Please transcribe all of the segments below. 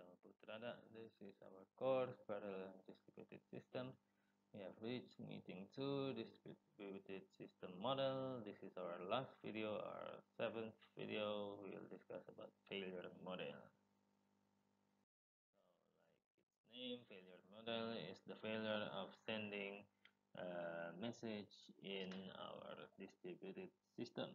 Yeah, this is our course, parallel distributed systems. We have reached meeting 2, distributed system model. This is our last video, our seventh video. We will discuss about failure model. So, like its name, failure model is the failure of sending a message in our distributed system.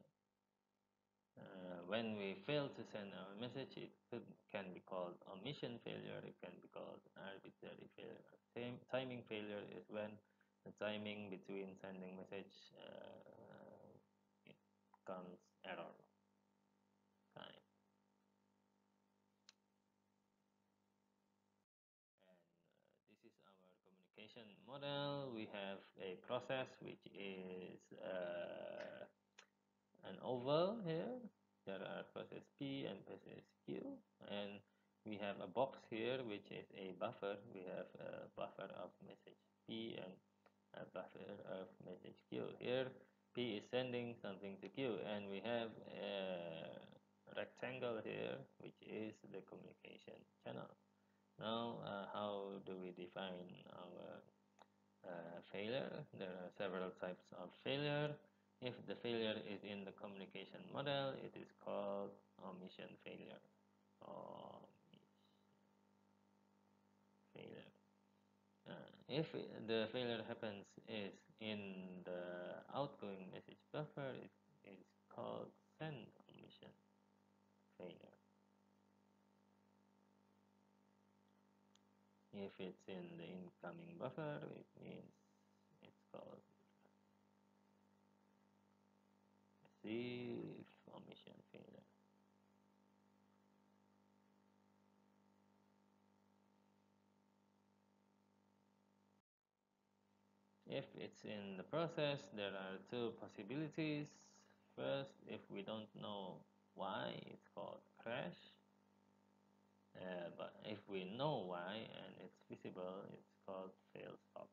Uh, when we fail to send our message, it could, can be called omission failure, it can be called arbitrary failure. Same, timing failure is when the timing between sending message uh, comes error time. Uh, this is our communication model. We have a process which is oval here. There are process P and process Q. And we have a box here which is a buffer. We have a buffer of message P and a buffer of message Q. Here P is sending something to Q. And we have a rectangle here which is the communication channel. Now uh, how do we define our uh, failure? There are several types of failure. If the failure is in model, it is called omission failure. Omission failure. Uh, if the failure happens is in the outgoing message buffer, it is called send omission failure. If it's in the incoming buffer, it means it's called receive omission failure. If it's in the process, there are two possibilities. First, if we don't know why, it's called crash. Uh, but if we know why and it's visible, it's called fail stop.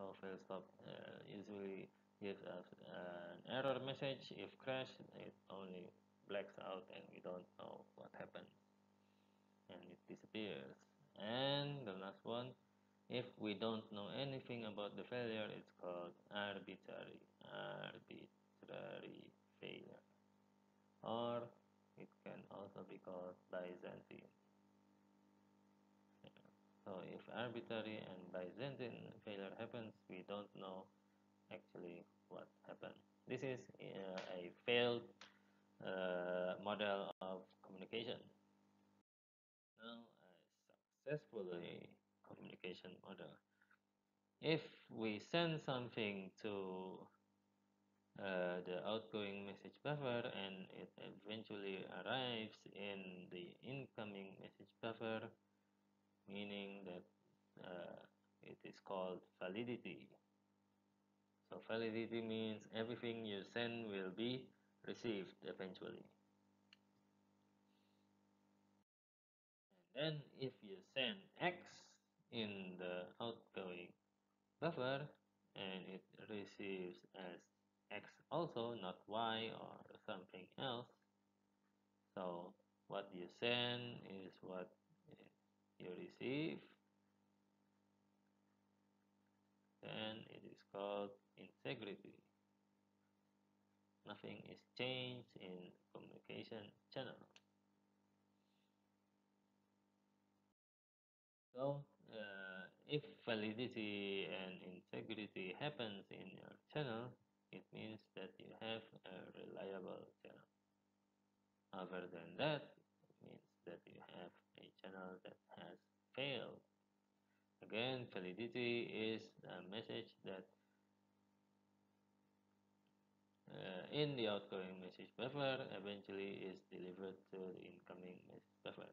so fail stop uh, usually gives us an error message. If crash it only blacks out and we don't know what happened. And it disappears. And the last one if we don't know anything about the failure it's called arbitrary arbitrary failure. Or it can also be called Byzantine. So if arbitrary and Byzantine failure happens, we don't know actually what happened. This is uh, a failed uh, model of communication. Now a successfully communication model. If we send something to uh, the outgoing message buffer and it eventually arrives in the incoming message buffer, meaning that uh, it is called validity. So validity means everything you send will be received eventually. And then if you send X in the outgoing buffer and it receives as X also, not Y or something else. So what you send is what you receive then it is called integrity. Nothing is changed in communication channel. So uh, if validity and integrity happens in your channel it means that you have a reliable channel. Other than that it means that you have a channel that has failed. Again validity is a message that uh, in the outgoing message buffer eventually is delivered to the incoming message buffer.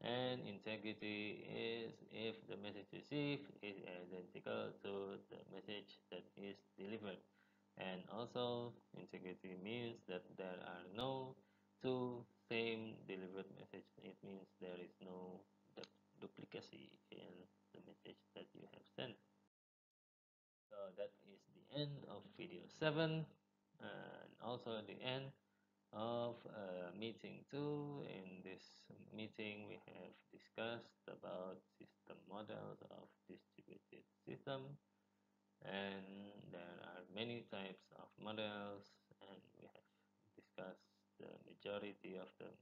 And integrity is if the message received is identical to the message that is delivered. And also integrity means that there are no two same delivered messages. It means there is no duplicacy in the message that you have sent. So that is the end of video 7 and also at the end of uh, meeting 2 in this meeting we have discussed about system models of distributed system. And there are many types of models and we have discussed the majority of them.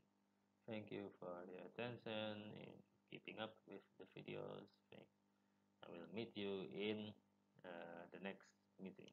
Thank you for your attention in keeping up with the videos. I will meet you in uh, the next meeting